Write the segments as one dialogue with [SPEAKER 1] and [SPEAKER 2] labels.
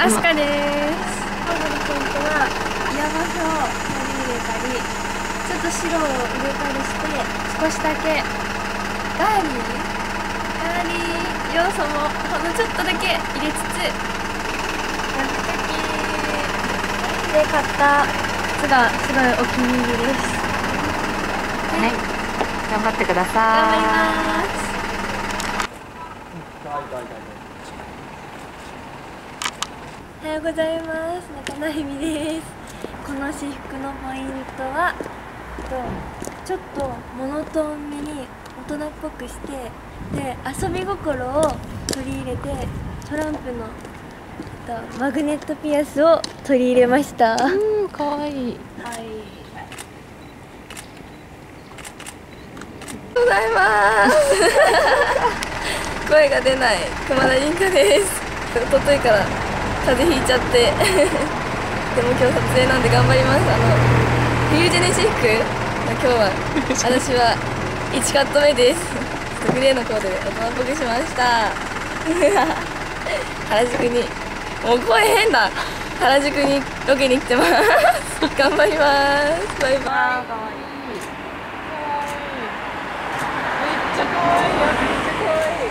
[SPEAKER 1] アスカです今度のポイントは山椒を取り入れたりちょっと白を入れたりして少しだけガーリーガーリー要素もほんのちょっとだけ入れつつやったきで買った靴がすごい。お気に入りです。
[SPEAKER 2] はい頑張ってください。
[SPEAKER 1] 頑張りますおはようございます中野ひみですこの私服のポイントはとちょっとモノトーンめに大人っぽくしてで遊び心を取り入れてトランプのとマグネットピアスを取り入れました
[SPEAKER 2] うんかわいい
[SPEAKER 1] はい。ございます。声が出ない熊田凛香です。一昨日から風邪ひいちゃって、でも今日撮影なんで頑張ります。あの冬ジェネシック、今日は私は1カット目です。グレーのコーデで大人っぽくしました。原宿にもう声変だ。原宿にロケに来てます。頑張ります。バイバイ。
[SPEAKER 2] かわいい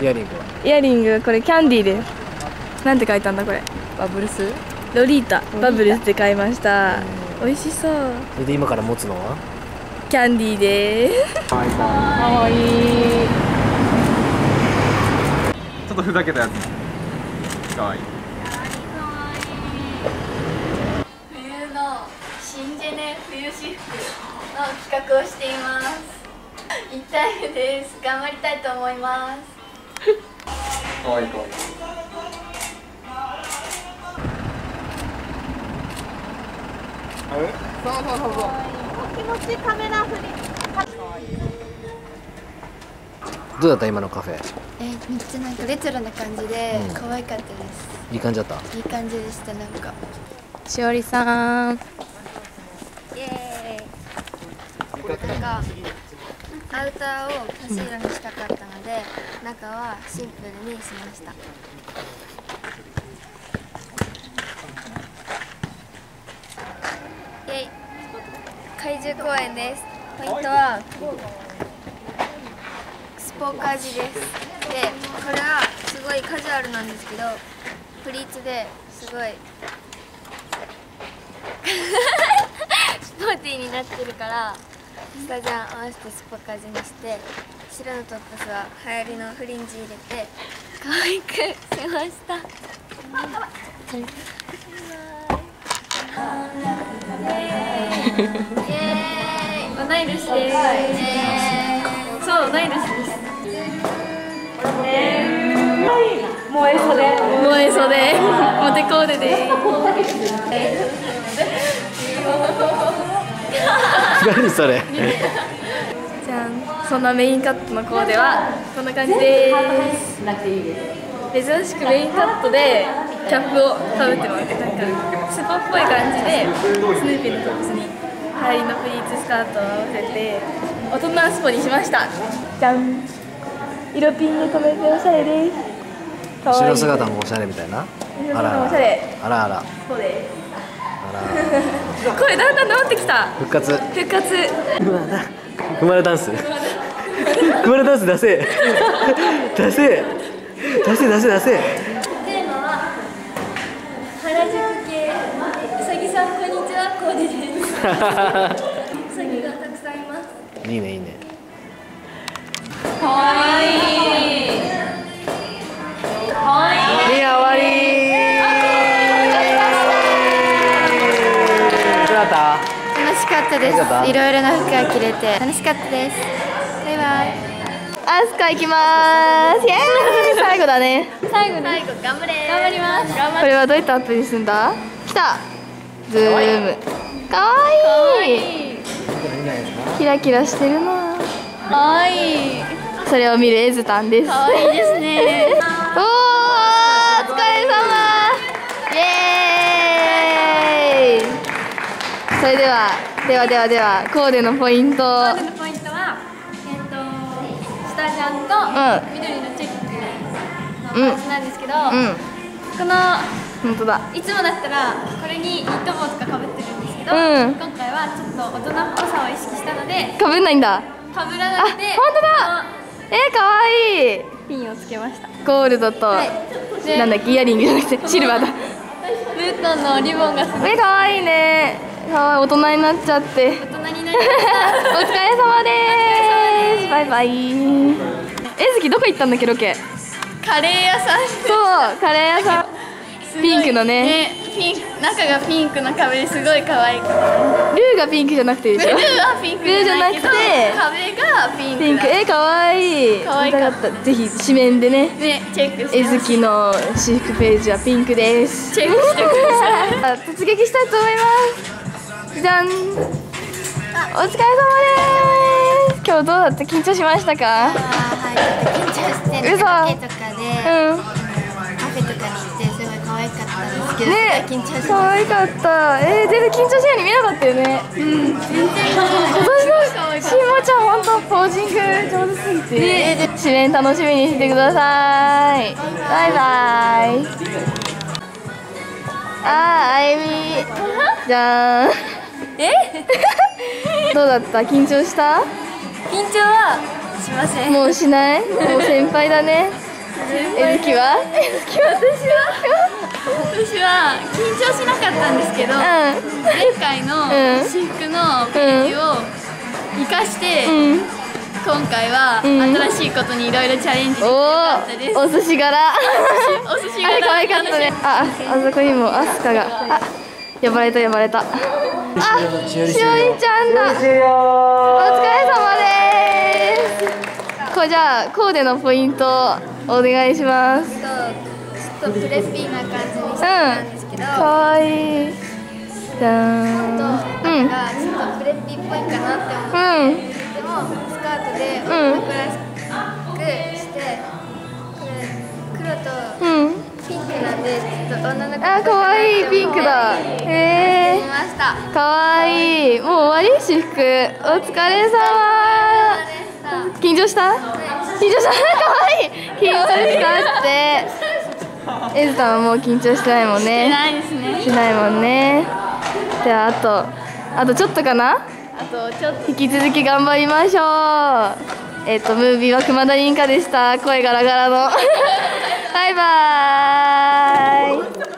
[SPEAKER 2] イヤリングは
[SPEAKER 1] イヤリングこれキャンディーですなんて書いたんだこれ
[SPEAKER 2] バブルス？
[SPEAKER 1] ロリータ。バブルって買いました。美味しそう。
[SPEAKER 2] それで今から持つのは？
[SPEAKER 1] キャンディーです。
[SPEAKER 2] かわいい。
[SPEAKER 3] ちょっとふざけたやつ。かわいい。
[SPEAKER 1] 冬の新ジェネ冬私服の企画をしています。1タイムです。頑張りたいと思います。
[SPEAKER 3] かわいいかわいい
[SPEAKER 2] どうだった今のカフェ？
[SPEAKER 1] えめっちゃなんかレトロな感じで
[SPEAKER 2] うん。
[SPEAKER 1] 可愛かったです、
[SPEAKER 2] いい感じだった？
[SPEAKER 1] いい感じでしたなんか。
[SPEAKER 2] しおりさん。
[SPEAKER 1] イエーイ。なんかアウターを差し色にしたかったので中はシンプルにしましたイエイ怪獣公園です。ポイントはスポーカージです。でこれはすごいカジュアルなんですけどプリーツですごいスポーティーになってるからスタジャン合わせてスポカジにして白のトップスは流行りのフリンジ入れて可愛くしました。イエーイ同い年ですそう同い年です。燃え袖燃え袖モテコーデです。
[SPEAKER 2] 何それ
[SPEAKER 1] じゃんそんなメインカットのコーデはこんな感じです。珍しくメインカットでキャップをかぶってます。なんかスパっぽい感じでスヌーピーのトップスに流行りのプリーツスカートを合わせて大人スポにしました。じゃん。色ピンで留めておしゃれです。
[SPEAKER 2] 後ろ姿もおしゃれみたいな？あらあ
[SPEAKER 1] もおしゃれ。
[SPEAKER 2] らあらあら。
[SPEAKER 1] そうです。
[SPEAKER 2] あら
[SPEAKER 1] 声だんだん治ってきた。
[SPEAKER 2] 復活。
[SPEAKER 1] 復活。
[SPEAKER 2] クマラダンス。クマラダンス 出せ。出せ。出せ出せ出せ
[SPEAKER 1] テーマは原宿系うさぎさんこんにちはコーデですうさぎがたくさんいます
[SPEAKER 2] いいねいいね。いい終わりどうだった
[SPEAKER 1] 楽しかったで
[SPEAKER 2] 楽しかった？
[SPEAKER 1] すいろいろな服が着れて楽しかったです。バイバイ。アスカ行きます。イエーイ。最後だね。最後最後頑張れ。頑張ります。これはどういったアップにするんだ？来たズームかわいい。キラキラしてるな。かわいい。それを見るえづたんです。かわいいですね。おーお疲れ様。イエーイ。それではではではではコーデのポイント。
[SPEAKER 4] コーデのポイントは、えっ、と下ジャンと
[SPEAKER 1] うん。
[SPEAKER 4] 緑のチェックの
[SPEAKER 1] うん。
[SPEAKER 4] パーツなんですけど、
[SPEAKER 1] うん。
[SPEAKER 4] この
[SPEAKER 1] 本当だ。
[SPEAKER 4] いつもだったらこれにニット帽とかかぶってるんですけど、
[SPEAKER 1] うん。
[SPEAKER 4] 今回はちょっと大人っぽさを意識したので
[SPEAKER 1] かぶんないんだ。
[SPEAKER 4] かぶらなくて
[SPEAKER 1] 当だ。えー、かわいい。
[SPEAKER 4] ピンをつけました。
[SPEAKER 1] ゴールドと、
[SPEAKER 4] はい。で
[SPEAKER 1] なんだっけイヤリングじゃなくて シルバーだ。
[SPEAKER 4] ムートンのリボンが
[SPEAKER 1] えかわいいね。かわいい。大人になっちゃって。
[SPEAKER 4] 大人になりました。
[SPEAKER 1] お疲れ様です。バイバイ。えずきどこ行ったんだっけロケ。
[SPEAKER 4] カレー屋さん
[SPEAKER 1] そうカレー屋さんピンクのね。
[SPEAKER 4] ね。ピン中がピンクの壁ですごい可愛い
[SPEAKER 1] ルーがピンクじゃなくてでしょ？
[SPEAKER 4] ブルーはピンクじゃな
[SPEAKER 1] くて
[SPEAKER 4] 壁がピンク
[SPEAKER 1] えかわい。い
[SPEAKER 4] 可愛かった。
[SPEAKER 1] ぜひ紙面でね。
[SPEAKER 4] ねチェックして
[SPEAKER 1] えずきの私服ページはピンクです。
[SPEAKER 4] チェックしてください。
[SPEAKER 1] あ突撃したいと思います。じゃん。お疲れ様です。今日どうだった？緊張しましたか？
[SPEAKER 5] はい、緊張して
[SPEAKER 1] 嘘
[SPEAKER 5] ロケとかで
[SPEAKER 1] うん
[SPEAKER 5] けど、
[SPEAKER 1] ね。
[SPEAKER 5] 緊張し
[SPEAKER 1] 可
[SPEAKER 5] ま
[SPEAKER 1] 愛かった。えー、全然緊張しないように見えなかったよね。うん。全然。今年のしもちゃん本当ポージング上手すぎて。試練楽しみにしてください。バイバイ。あーあゆみじゃーん。
[SPEAKER 4] え？
[SPEAKER 1] どうだった？緊張した？
[SPEAKER 4] 緊張はしません。
[SPEAKER 1] もうしない？もう先輩だね。えずきは？えずきは
[SPEAKER 4] 私は？緊張しなかったんですけど、前回の
[SPEAKER 1] うん。
[SPEAKER 4] 私服のページを生かして、
[SPEAKER 1] うん。うん
[SPEAKER 4] 今回は
[SPEAKER 1] うん。
[SPEAKER 4] 新しいことにいろいろチャレンジできたです。
[SPEAKER 1] おお寿司柄。
[SPEAKER 4] お寿司
[SPEAKER 1] あれ可愛かったね。ああそこにもアスカが。あ呼ばれた呼ばれた。あしおりちゃんだ。お疲れ様です。こうじゃあコーデのポイントお願いします
[SPEAKER 5] とプレッピーな感じにして
[SPEAKER 1] うん
[SPEAKER 5] たんですけど、
[SPEAKER 1] かわいい。じゃーん。
[SPEAKER 5] と
[SPEAKER 1] うん
[SPEAKER 5] がちょっとプレッピーっぽいかなって思って、
[SPEAKER 1] うん。
[SPEAKER 5] でもスカートで
[SPEAKER 1] うん。
[SPEAKER 5] 女の子らしくして、これ黒と
[SPEAKER 1] うん。
[SPEAKER 5] ピンクなんでちょっと女の子
[SPEAKER 1] あかわいい。ピンクだ。へえ
[SPEAKER 5] 見ました。
[SPEAKER 1] かわいい。もう終わり私服。お疲れ様。緊張した？緊張した？かわいい。緊張したってエズさんはもう緊張してないもんね。
[SPEAKER 4] ないですね。
[SPEAKER 1] しないもんね。じゃああとあとちょっとかな？
[SPEAKER 4] あとちょっと。
[SPEAKER 1] 引き続き頑張りましょう。えっ、とムービーは熊田凛香でした。声ガラガラの。バイバーイ